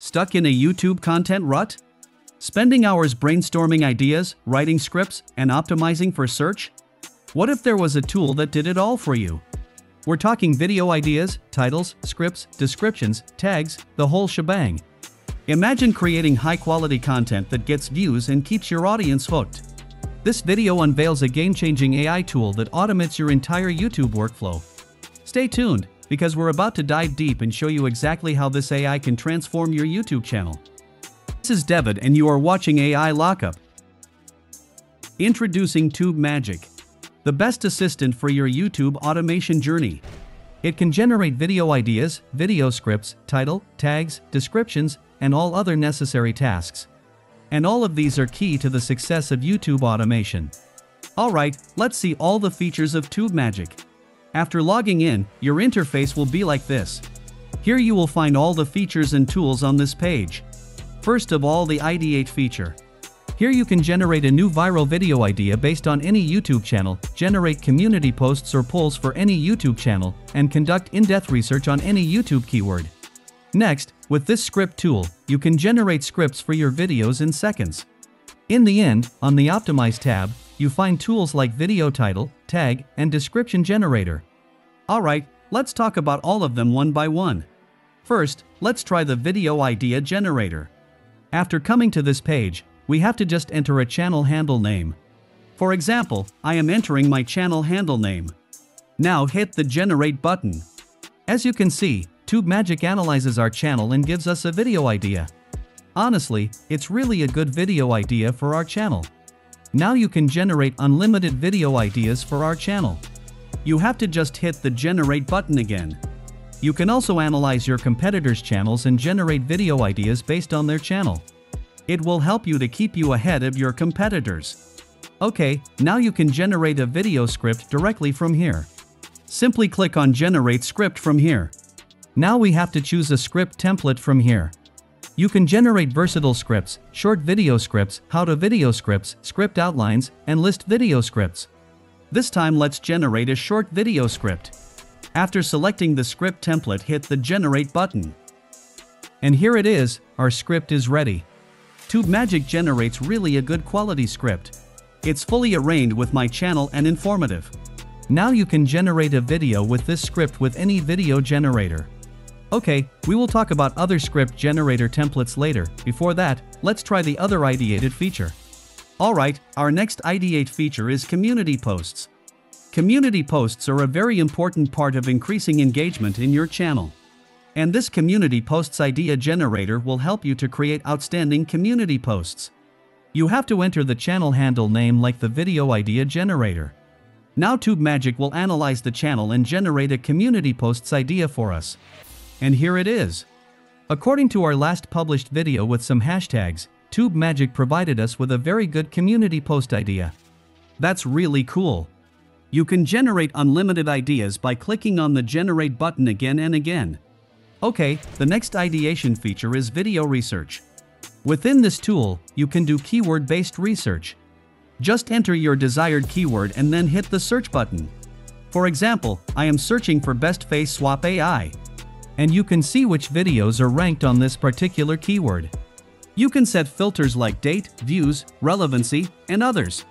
Stuck in a YouTube content rut? Spending hours brainstorming ideas, writing scripts, and optimizing for search? What if there was a tool that did it all for you? We're talking video ideas, titles, scripts, descriptions, tags, the whole shebang. Imagine creating high quality content that gets views and keeps your audience hooked. This video unveils a game changing AI tool that automates your entire YouTube workflow. Stay tuned, because we're about to dive deep and show you exactly how this AI can transform your YouTube channel. This is David and you are watching AI Lockup. Introducing Tube Magic, the best assistant for your YouTube automation journey. It can generate video ideas, video scripts, title, tags, descriptions, and all other necessary tasks. And all of these are key to the success of YouTube automation. Alright, let's see all the features of Tube Magic. After logging in, your interface will be like this. Here you will find all the features and tools on this page. First of all the Ideate feature. Here you can generate a new viral video idea based on any YouTube channel, generate community posts or polls for any YouTube channel, and conduct in-depth research on any YouTube keyword. Next, with this script tool, you can generate scripts for your videos in seconds. In the end, on the Optimize tab, you find tools like Video Title, Tag, and Description Generator. Alright, let's talk about all of them one by one. First, let's try the Video Idea Generator. After coming to this page, we have to just enter a channel handle name. For example, I am entering my channel handle name. Now hit the Generate button. As you can see, Tube Magic analyzes our channel and gives us a video idea. Honestly, it's really a good video idea for our channel. Now you can generate unlimited video ideas for our channel. You have to just hit the Generate button again. You can also analyze your competitors' channels and generate video ideas based on their channel. It will help you to keep you ahead of your competitors. Okay, now you can generate a video script directly from here. Simply click on Generate Script from here. Now we have to choose a script template from here. You can generate versatile scripts, short video scripts, how-to video scripts, script outlines, and list video scripts. This time let's generate a short video script. After selecting the script template hit the Generate button. And here it is, our script is ready. Tube Magic generates really a good quality script. It's fully arranged with my channel and informative. Now you can generate a video with this script with any video generator. Okay, we will talk about other script generator templates later, before that, let's try the other ideated feature. Alright, our next ideate feature is community posts. Community posts are a very important part of increasing engagement in your channel. And this community posts idea generator will help you to create outstanding community posts. You have to enter the channel handle name like the video idea generator. Now Tube Magic will analyze the channel and generate a community posts idea for us. And here it is. According to our last published video with some hashtags, Tube Magic provided us with a very good community post idea. That's really cool. You can generate unlimited ideas by clicking on the Generate button again and again. Okay, the next ideation feature is video research. Within this tool, you can do keyword-based research. Just enter your desired keyword and then hit the search button. For example, I am searching for best face swap AI and you can see which videos are ranked on this particular keyword. You can set filters like date, views, relevancy, and others.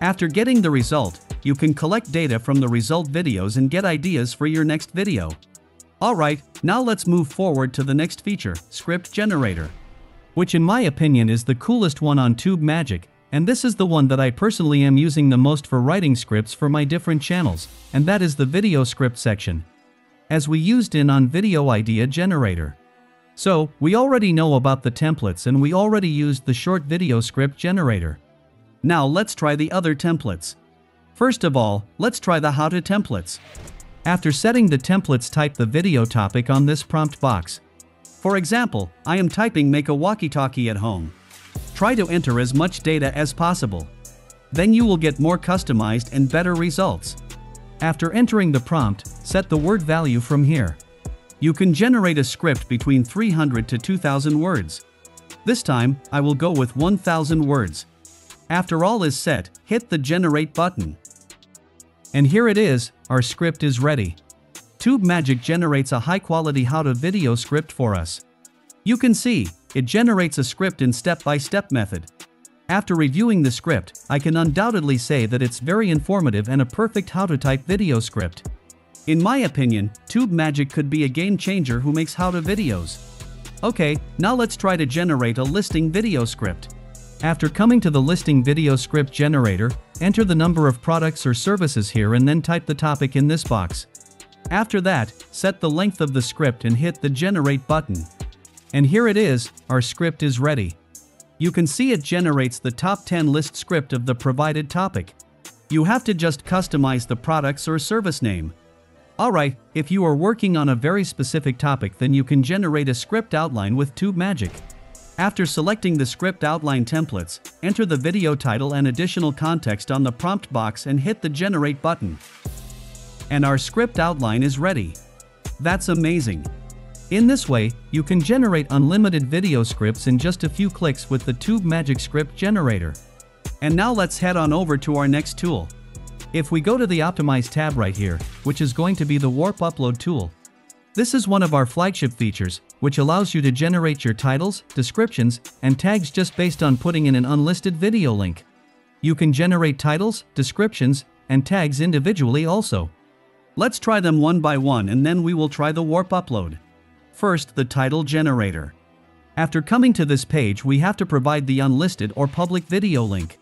After getting the result, you can collect data from the result videos and get ideas for your next video. Alright, now let's move forward to the next feature, Script Generator. Which in my opinion is the coolest one on Tube Magic, and this is the one that I personally am using the most for writing scripts for my different channels, and that is the video script section as we used in on Video Idea Generator. So, we already know about the templates and we already used the short video script generator. Now let's try the other templates. First of all, let's try the how to templates. After setting the templates type the video topic on this prompt box. For example, I am typing make a walkie-talkie at home. Try to enter as much data as possible. Then you will get more customized and better results. After entering the prompt, set the word value from here. You can generate a script between 300 to 2000 words. This time, I will go with 1000 words. After all is set, hit the generate button. And here it is, our script is ready. Tube Magic generates a high quality how to video script for us. You can see, it generates a script in step-by-step method. After reviewing the script, I can undoubtedly say that it's very informative and a perfect how-to-type video script. In my opinion, Tube Magic could be a game changer who makes how-to videos. Okay, now let's try to generate a listing video script. After coming to the listing video script generator, enter the number of products or services here and then type the topic in this box. After that, set the length of the script and hit the generate button. And here it is, our script is ready. You can see it generates the top 10 list script of the provided topic. You have to just customize the products or service name. Alright, if you are working on a very specific topic then you can generate a script outline with Tube Magic. After selecting the script outline templates, enter the video title and additional context on the prompt box and hit the generate button. And our script outline is ready. That's amazing. In this way, you can generate unlimited video scripts in just a few clicks with the Tube Magic Script Generator. And now let's head on over to our next tool. If we go to the Optimize tab right here, which is going to be the Warp Upload tool. This is one of our flagship features, which allows you to generate your titles, descriptions, and tags just based on putting in an unlisted video link. You can generate titles, descriptions, and tags individually also. Let's try them one by one and then we will try the Warp Upload. First, the title generator. After coming to this page we have to provide the unlisted or public video link.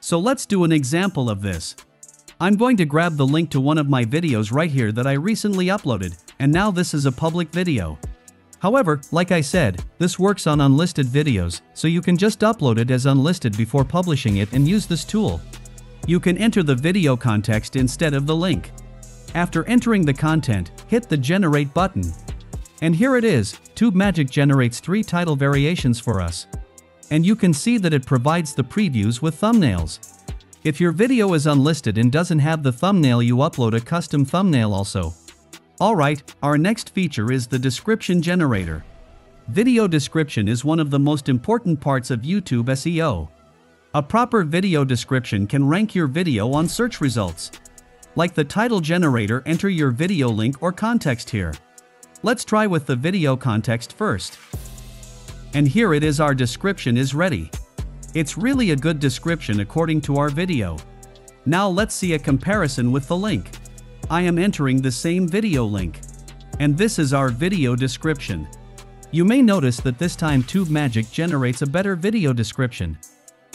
So let's do an example of this. I'm going to grab the link to one of my videos right here that I recently uploaded, and now this is a public video. However, like I said, this works on unlisted videos, so you can just upload it as unlisted before publishing it and use this tool. You can enter the video context instead of the link. After entering the content, hit the Generate button. And here it is, Tube Magic generates three title variations for us. And you can see that it provides the previews with thumbnails. If your video is unlisted and doesn't have the thumbnail you upload a custom thumbnail also. Alright, our next feature is the description generator. Video description is one of the most important parts of YouTube SEO. A proper video description can rank your video on search results. Like the title generator enter your video link or context here. Let's try with the video context first. And here it is our description is ready. It's really a good description according to our video. Now let's see a comparison with the link. I am entering the same video link. And this is our video description. You may notice that this time Tube Magic generates a better video description.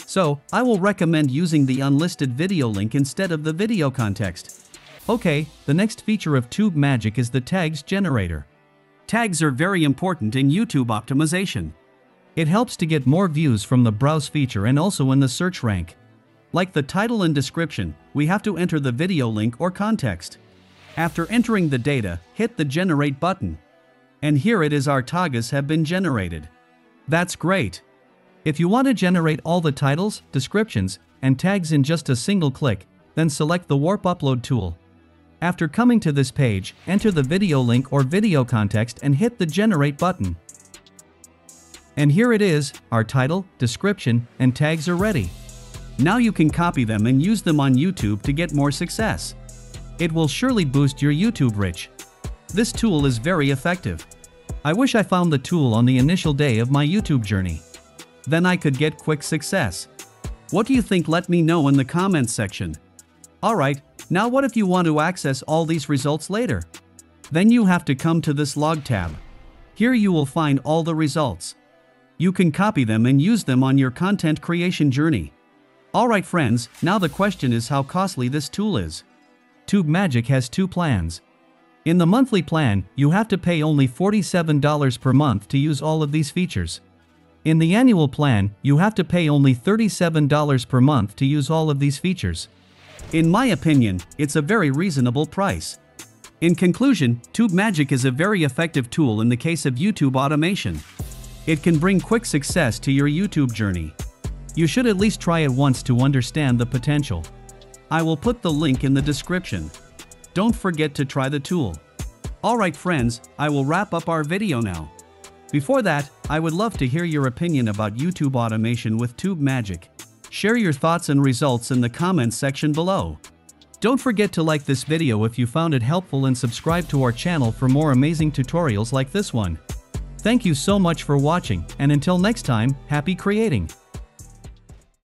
So, I will recommend using the unlisted video link instead of the video context. Okay, the next feature of Tube Magic is the tags generator. Tags are very important in YouTube optimization. It helps to get more views from the browse feature and also in the search rank. Like the title and description, we have to enter the video link or context. After entering the data, hit the Generate button. And here it is our tags have been generated. That's great. If you want to generate all the titles, descriptions, and tags in just a single click, then select the Warp Upload tool. After coming to this page, enter the video link or video context and hit the Generate button. And here it is, our title, description, and tags are ready. Now you can copy them and use them on YouTube to get more success. It will surely boost your YouTube reach. This tool is very effective. I wish I found the tool on the initial day of my YouTube journey. Then I could get quick success. What do you think let me know in the comments section. Alright, now what if you want to access all these results later? Then you have to come to this log tab. Here you will find all the results. You can copy them and use them on your content creation journey. Alright friends, now the question is how costly this tool is. Tube Magic has two plans. In the monthly plan, you have to pay only $47 per month to use all of these features. In the annual plan, you have to pay only $37 per month to use all of these features. In my opinion, it's a very reasonable price. In conclusion, Tube Magic is a very effective tool in the case of YouTube automation. It can bring quick success to your YouTube journey. You should at least try it once to understand the potential. I will put the link in the description. Don't forget to try the tool. Alright friends, I will wrap up our video now. Before that, I would love to hear your opinion about YouTube automation with Tube Magic. Share your thoughts and results in the comments section below. Don't forget to like this video if you found it helpful and subscribe to our channel for more amazing tutorials like this one. Thank you so much for watching, and until next time, happy creating!